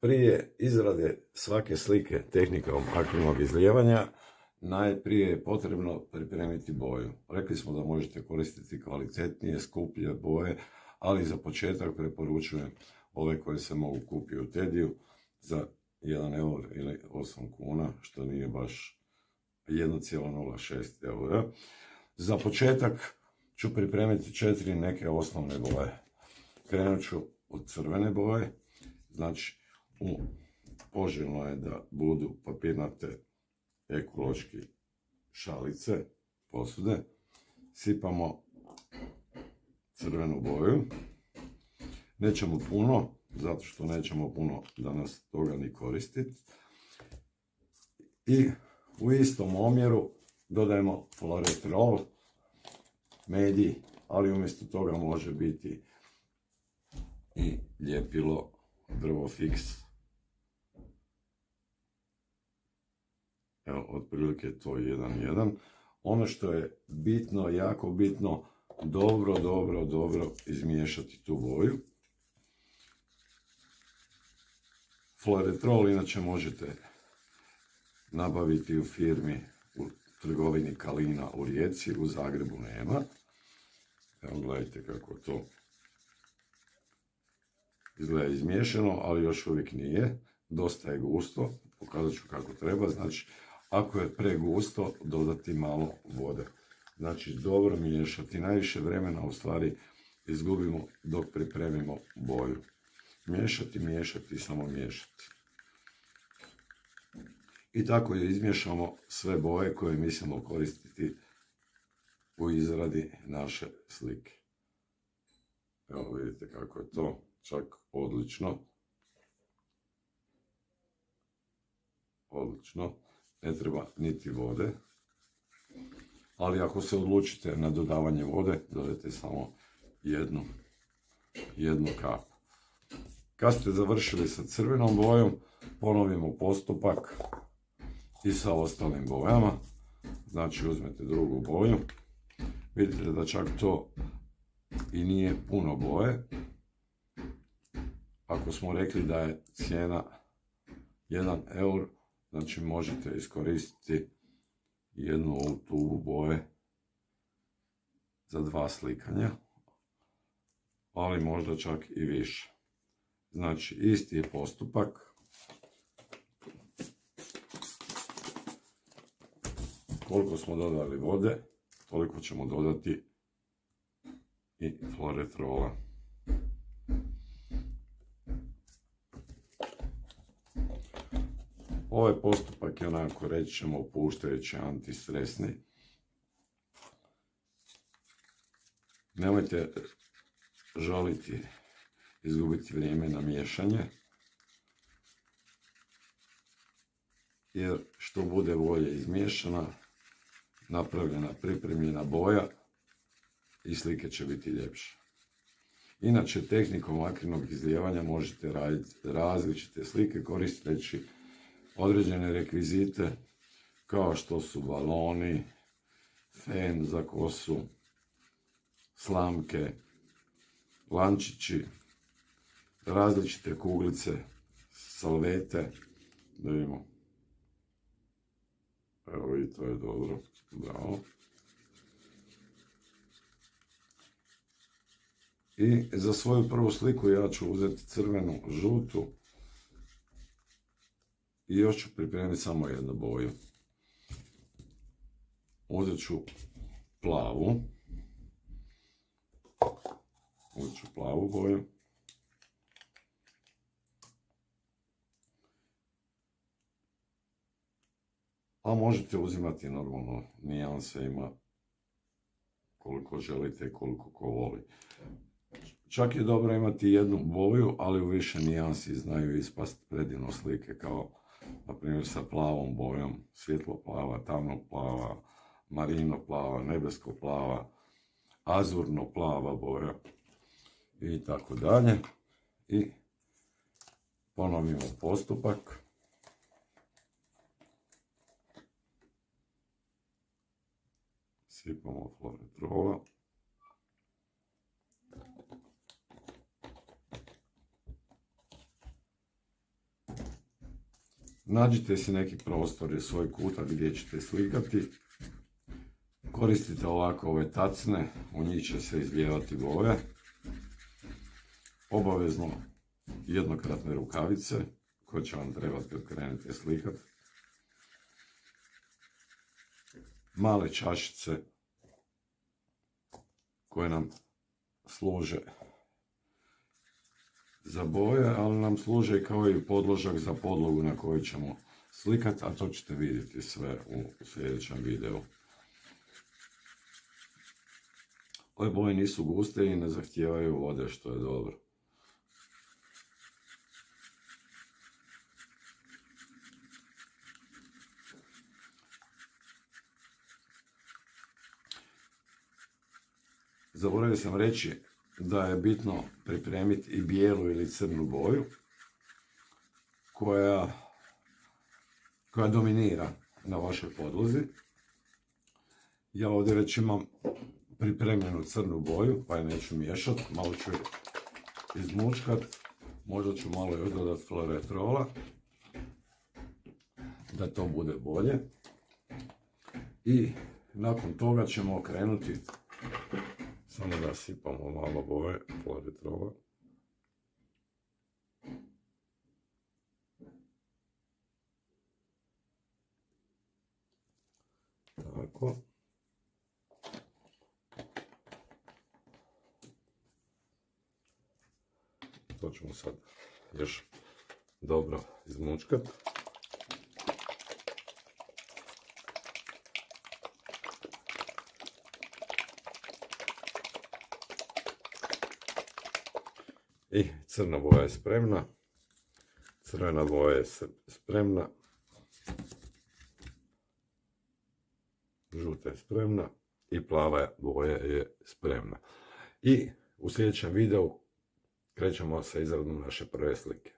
Prije izrade svake slike tehnikom aktivnog izlijevanja, najprije je potrebno pripremiti boju. Rekli smo da možete koristiti kvalitetnije, skuplje boje, ali za početak preporučujem ove koje se mogu kupiti u Tediju za 1 eur ili 8 kuna, što nije baš 1,06 eura. Za početak ću pripremiti četiri neke osnovne boje. Krenut ću od crvene boje, znači u poželjno je da budu papirnate ekološki šalice, posude. Sipamo crvenu boju. Nećemo puno, zato što nećemo puno danas toga ni koristiti. I u istom omjeru dodajemo floretrol, medij, ali umjesto toga može biti i ljepilo drvo fix. Evo, otprilike to je jedan jedan. Ono što je bitno, jako bitno, dobro, dobro, dobro izmiješati tu boju. Floretrol inače možete nabaviti u firmi u trgovini Kalina u Rijeci, u Zagrebu nema. Evo gledajte kako to izgleda izmiješano, ali još uvijek nije. Dosta je gusto, pokazat ću kako treba. Znači, ako je pregusto, dodati malo vode. Znači, dobro miješati. Najviše vremena u stvari izgubimo dok pripremimo boju. Miješati, miješati, samo miješati. I tako je izmiješamo sve boje koje mislimo koristiti u izradi naše slike. Evo vidite kako je to čak odlično. Odlično. Ne treba niti vode. Ali ako se odlučite na dodavanje vode, dodajte samo jednu, jednu kapu. Kad ste završili sa crvenom bojom, ponovimo postupak i sa ostalim bojama. Znači uzmete drugu boju. Vidite da čak to i nije puno boje. Ako smo rekli da je cijena 1 eur, znači možete iskoristiti jednu ovu tubu boje za dva slikanja, ali možda čak i više. Znači isti je postupak. Koliko smo dodali vode, toliko ćemo dodati i floretrola. Ovaj postupak je onako reći ćemo opuštajući antistresni. Nemojte žaliti izgubiti vrijeme na miješanje. Jer što bude bolje izmiješana, napravljena, pripremljena boja i slike će biti ljepše. Inače, tehnikom akrinog izlijevanja možete raditi različite slike koristeći određene rekvizite kao što su baloni, fen za kosu, slamke, lančići, različite kuglice, salvete, da vidimo. Evo i to je dobro, bravo. I za svoju prvu sliku ja ću uzeti crvenu, žutu i još ću pripremiti samo jednu boju. Uzet ću plavu. Uzet ću plavu boju. A možete uzimati normalno nijanse, ima koliko želite i koliko ko voli. Čak je dobro imati jednu boju, ali u više nijansi znaju ispast predivno slike kao na primjer sa plavom bojom, svjetlo plava, tamno plava, marino plava, nebesko plava, azurno plava boja i tako dalje. I ponovimo postupak. Sipamo floretrola. Nađite si neki prostor i svoj kutak gdje ćete slikati. Koristite ovako ove tacne, u njih će se izlijevati boje. Obavezno jednokratne rukavice koje će vam trebati kad krenete slikati. Male čašice koje nam služe za boje, ali nam služe kao i podložak za podlogu na kojoj ćemo slikati, a to ćete vidjeti sve u sljedećem videu. Ove boje nisu guste i ne zahtijevaju vode, što je dobro. Zaboravio sam reći da je bitno pripremiti i bijelu ili crnu boju koja, koja dominira na vašoj podlozi. Ja ovdje već imam pripremljenu crnu boju, pa je neću miješati, malo ću izmučkat, možda ću malo još dodati floretrola, da to bude bolje. I nakon toga ćemo okrenuti samo da sipamo malo boje floritrova. Tako. To ćemo sad još dobro izmučkati. I crna boja je spremna. Crvena boja je spremna. Žuta je spremna. I plava boja je spremna. I u sljedećem videu krećemo sa izradom naše prve slike.